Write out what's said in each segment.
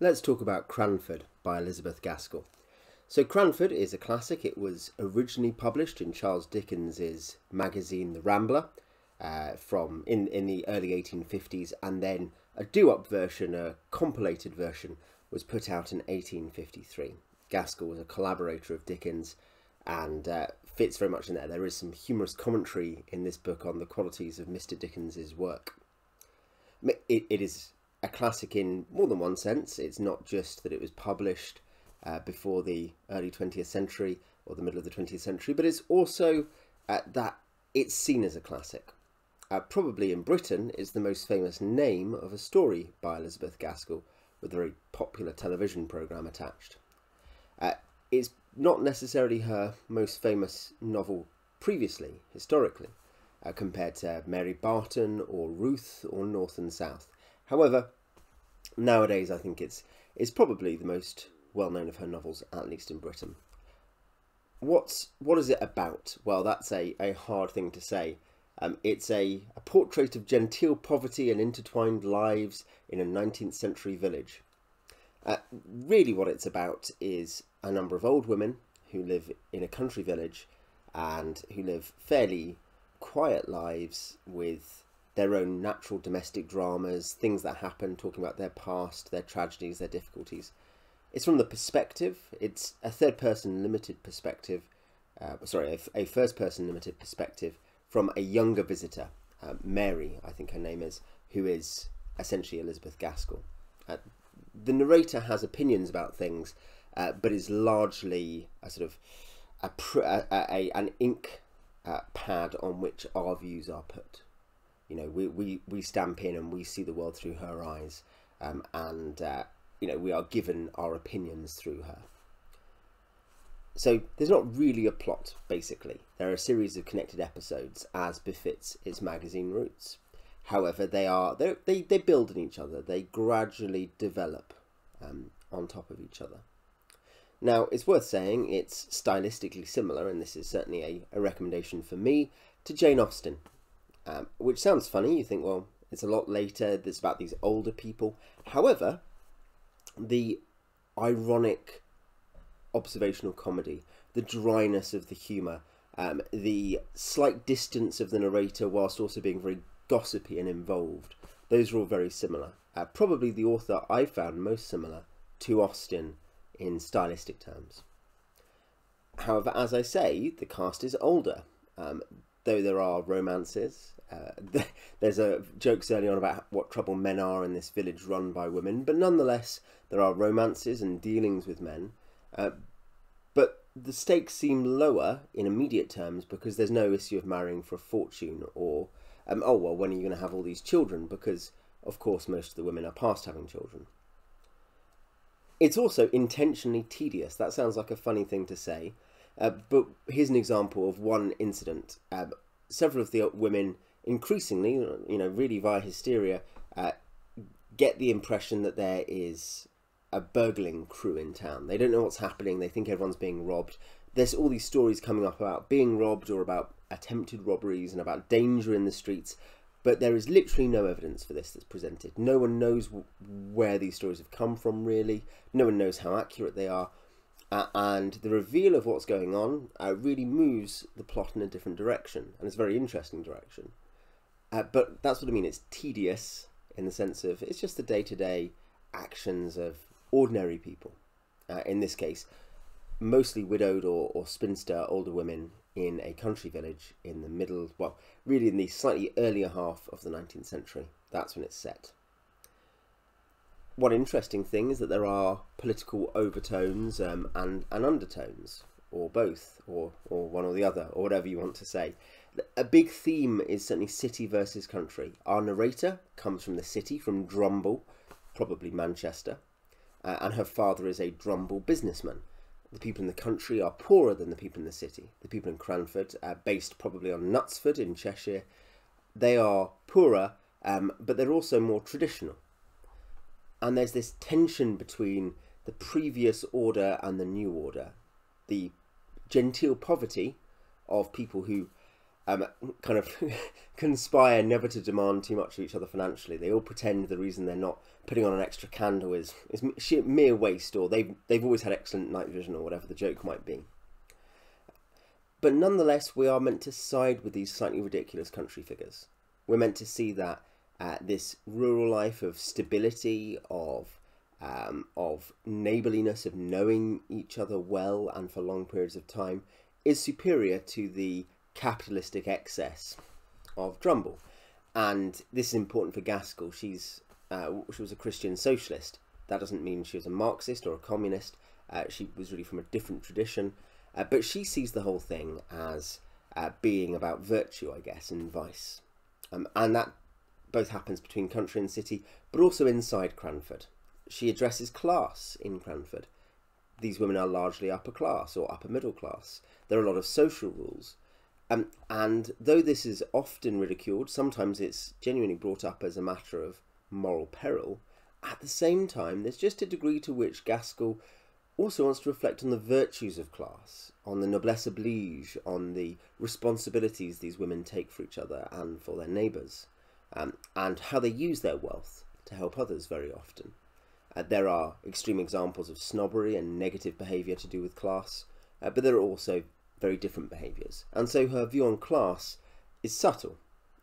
let's talk about Cranford by Elizabeth Gaskell. So Cranford is a classic. It was originally published in Charles Dickens's magazine The Rambler uh, from in, in the early 1850s and then a do-up version, a compilated version, was put out in 1853. Gaskell was a collaborator of Dickens and uh, fits very much in there. There is some humorous commentary in this book on the qualities of Mr. Dickens's work. It, it is a classic in more than one sense. It's not just that it was published uh, before the early 20th century or the middle of the 20th century, but it's also uh, that it's seen as a classic. Uh, probably in Britain is the most famous name of a story by Elizabeth Gaskell with a very popular television programme attached. Uh, it's not necessarily her most famous novel previously, historically, uh, compared to Mary Barton or Ruth or North and South. However, nowadays I think it's it's probably the most well known of her novels, at least in Britain. What's what is it about? Well, that's a, a hard thing to say. Um, it's a, a portrait of genteel poverty and intertwined lives in a 19th century village. Uh, really, what it's about is a number of old women who live in a country village and who live fairly quiet lives with their own natural domestic dramas, things that happen, talking about their past, their tragedies, their difficulties. It's from the perspective, it's a third person limited perspective, uh, sorry, a, a, first person limited perspective from a younger visitor, uh, Mary, I think her name is, who is essentially Elizabeth Gaskell. Uh, the narrator has opinions about things, uh, but is largely a sort of a, a, a an ink uh, pad on which our views are put you know we, we, we stamp in and we see the world through her eyes um, and uh, you know we are given our opinions through her. So there's not really a plot basically. There are a series of connected episodes as befits its magazine roots. However they are they, they build on each other. They gradually develop um, on top of each other. Now it's worth saying it's stylistically similar and this is certainly a, a recommendation for me to jane austen um, which sounds funny. You think, well, it's a lot later. It's about these older people. However, the ironic observational comedy, the dryness of the humour, um, the slight distance of the narrator whilst also being very gossipy and involved, those are all very similar. Uh, probably the author I found most similar to Austen in stylistic terms. However, as I say, the cast is older. Um, though there are romances, uh, there's a jokes early on about what trouble men are in this village run by women, but nonetheless there are romances and dealings with men. Uh, but the stakes seem lower in immediate terms because there's no issue of marrying for a fortune or um, oh well when are you going to have all these children because of course most of the women are past having children. It's also intentionally tedious. That sounds like a funny thing to say, uh, but here's an example of one incident. Uh, several of the women increasingly, you know, really via hysteria, uh, get the impression that there is a burgling crew in town. They don't know what's happening. They think everyone's being robbed. There's all these stories coming up about being robbed or about attempted robberies and about danger in the streets. But there is literally no evidence for this that's presented. No one knows where these stories have come from, really. No one knows how accurate they are. Uh, and the reveal of what's going on uh, really moves the plot in a different direction, and it's a very interesting direction. Uh, but that's what I mean. It's tedious in the sense of it's just the day to day actions of ordinary people. Uh, in this case, mostly widowed or, or spinster older women in a country village in the middle, well, really in the slightly earlier half of the 19th century. That's when it's set. One interesting thing is that there are political overtones um, and, and undertones, or both, or, or one or the other, or whatever you want to say a big theme is certainly city versus country. Our narrator comes from the city, from Drumble, probably Manchester, uh, and her father is a Drumble businessman. The people in the country are poorer than the people in the city. The people in Cranford, uh, based probably on Knutsford in Cheshire, they are poorer, um, but they're also more traditional. And there's this tension between the previous order and the new order. The genteel poverty of people who um, kind of conspire never to demand too much of each other financially. They all pretend the reason they're not putting on an extra candle is is sheer, mere waste, or they've they've always had excellent night vision, or whatever the joke might be. But nonetheless, we are meant to side with these slightly ridiculous country figures. We're meant to see that uh, this rural life of stability, of um, of neighbourliness, of knowing each other well and for long periods of time, is superior to the capitalistic excess of Drumble. And this is important for Gaskell. She's uh, she was a Christian socialist. That doesn't mean she was a Marxist or a communist. Uh, she was really from a different tradition. Uh, but she sees the whole thing as uh, being about virtue, I guess, and vice. Um, and that both happens between country and city, but also inside Cranford. She addresses class in Cranford. These women are largely upper class or upper middle class. There are a lot of social rules. Um, and though this is often ridiculed, sometimes it's genuinely brought up as a matter of moral peril. At the same time, there's just a degree to which Gaskell also wants to reflect on the virtues of class, on the noblesse oblige, on the responsibilities these women take for each other and for their neighbours, um, and how they use their wealth to help others very often. Uh, there are extreme examples of snobbery and negative behaviour to do with class, uh, but there are also very different behaviours. And so her view on class is subtle.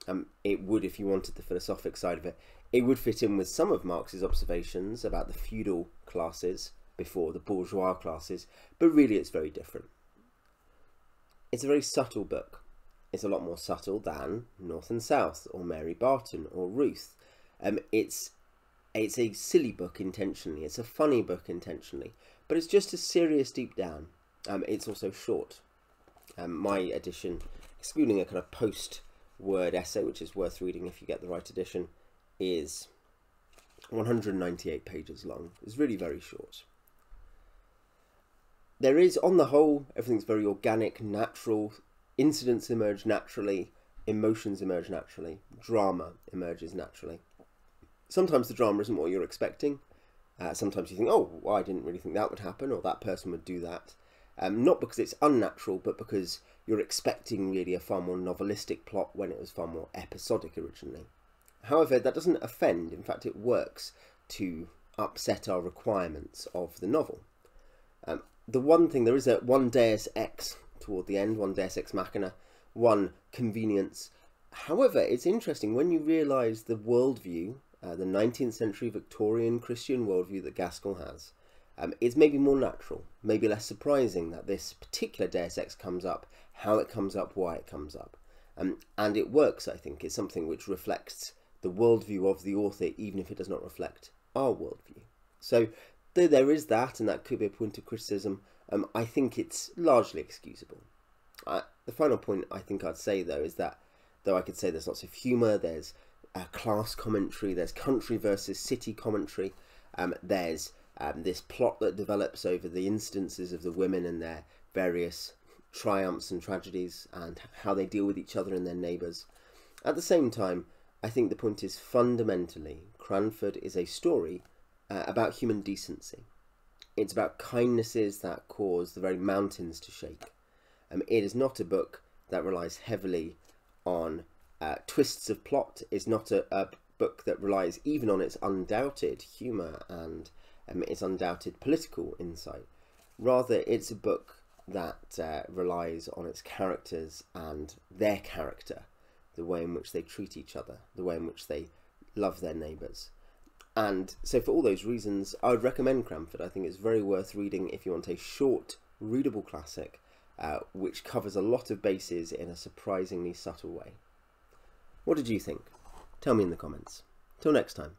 Um, it would, if you wanted the philosophic side of it, it would fit in with some of Marx's observations about the feudal classes before the bourgeois classes, but really it's very different. It's a very subtle book. It's a lot more subtle than North and South, or Mary Barton, or Ruth. Um, it's it's a silly book intentionally. It's a funny book intentionally, but it's just as serious deep down. Um, it's also short. Um, my edition, excluding a kind of post-word essay, which is worth reading if you get the right edition, is 198 pages long. It's really very short. There is, on the whole, everything's very organic, natural. Incidents emerge naturally, emotions emerge naturally, drama emerges naturally. Sometimes the drama isn't what you're expecting. Uh, sometimes you think, oh, well, I didn't really think that would happen, or that person would do that. Um, not because it's unnatural, but because you're expecting really a far more novelistic plot when it was far more episodic originally. However, that doesn't offend, in fact, it works to upset our requirements of the novel. Um, the one thing, there is a one deus ex toward the end, one deus ex machina, one convenience. However, it's interesting when you realise the worldview, uh, the 19th century Victorian Christian worldview that Gaskell has, um, it's maybe more natural, maybe less surprising that this particular deus ex comes up, how it comes up, why it comes up. Um, and it works, I think. It's something which reflects the worldview of the author, even if it does not reflect our worldview. So, there is that, and that could be a point of criticism, um, I think it's largely excusable. Uh, the final point I think I'd say, though, is that though I could say there's lots of humour, there's uh, class commentary, there's country versus city commentary, um, there's um, this plot that develops over the instances of the women and their various triumphs and tragedies and how they deal with each other and their neighbours. At the same time, I think the point is fundamentally Cranford is a story uh, about human decency. It's about kindnesses that cause the very mountains to shake. Um, it is not a book that relies heavily on uh, twists of plot. It's not a, a, book that relies even on its undoubted humour and um, its undoubted political insight. Rather, it's a book that uh, relies on its characters and their character, the way in which they treat each other, the way in which they love their neighbours. And so, for all those reasons, I would recommend Cranford. I think it's very worth reading if you want a short, readable classic uh, which covers a lot of bases in a surprisingly subtle way. What did you think? Tell me in the comments. Till next time.